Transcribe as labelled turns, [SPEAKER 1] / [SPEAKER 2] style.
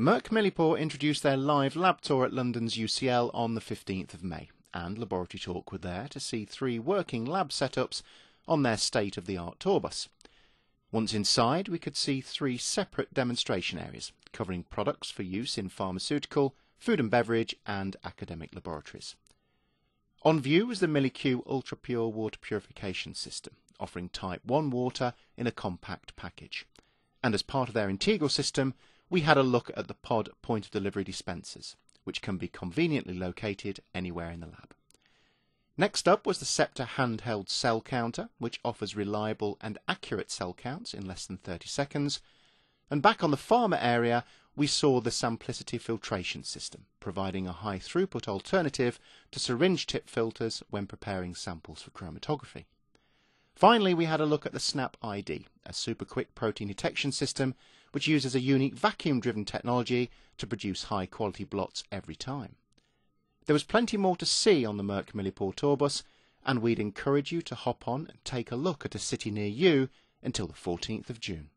[SPEAKER 1] Merck Millipore introduced their live lab tour at London's UCL on the 15th of May, and Laboratory Talk were there to see three working lab setups on their state of the art tour bus. Once inside, we could see three separate demonstration areas covering products for use in pharmaceutical, food and beverage, and academic laboratories. On view was the MilliQ Ultra Pure water purification system, offering Type 1 water in a compact package. And as part of their Integral system, we had a look at the pod point of delivery dispensers, which can be conveniently located anywhere in the lab. Next up was the Scepter handheld cell counter, which offers reliable and accurate cell counts in less than 30 seconds. And back on the pharma area, we saw the Samplicity filtration system, providing a high throughput alternative to syringe tip filters when preparing samples for chromatography. Finally, we had a look at the Snap ID, a super quick protein detection system which uses a unique vacuum driven technology to produce high quality blots every time. There was plenty more to see on the Merck Millipore tourbus, and we'd encourage you to hop on and take a look at a city near you until the 14th of June.